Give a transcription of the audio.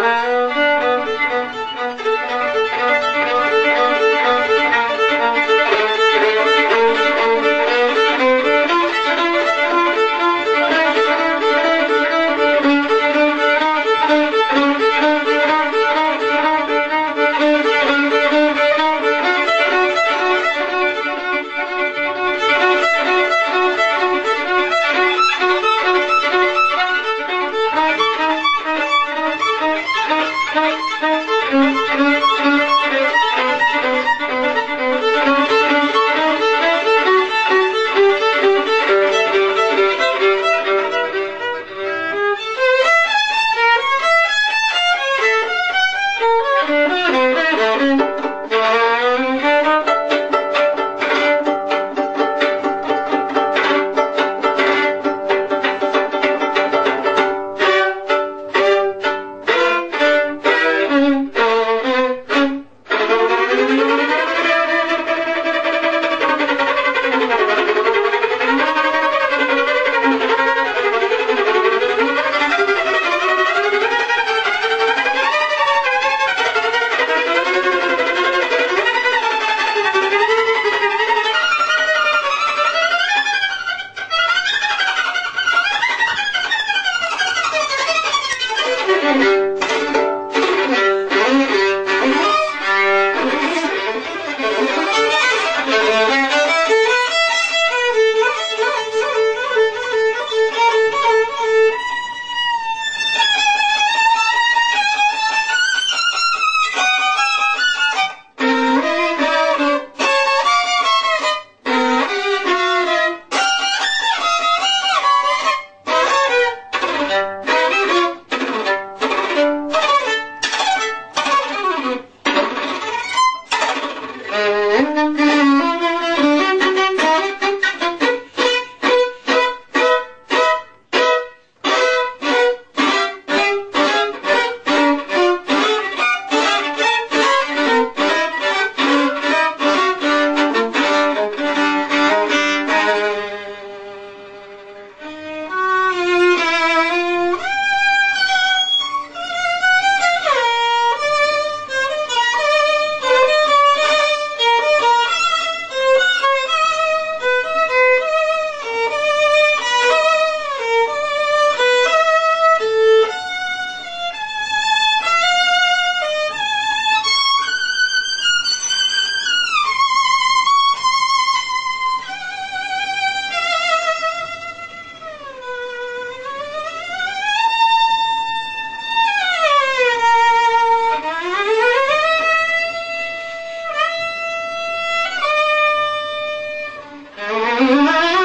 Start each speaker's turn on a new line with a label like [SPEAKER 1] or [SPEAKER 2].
[SPEAKER 1] Música Bye.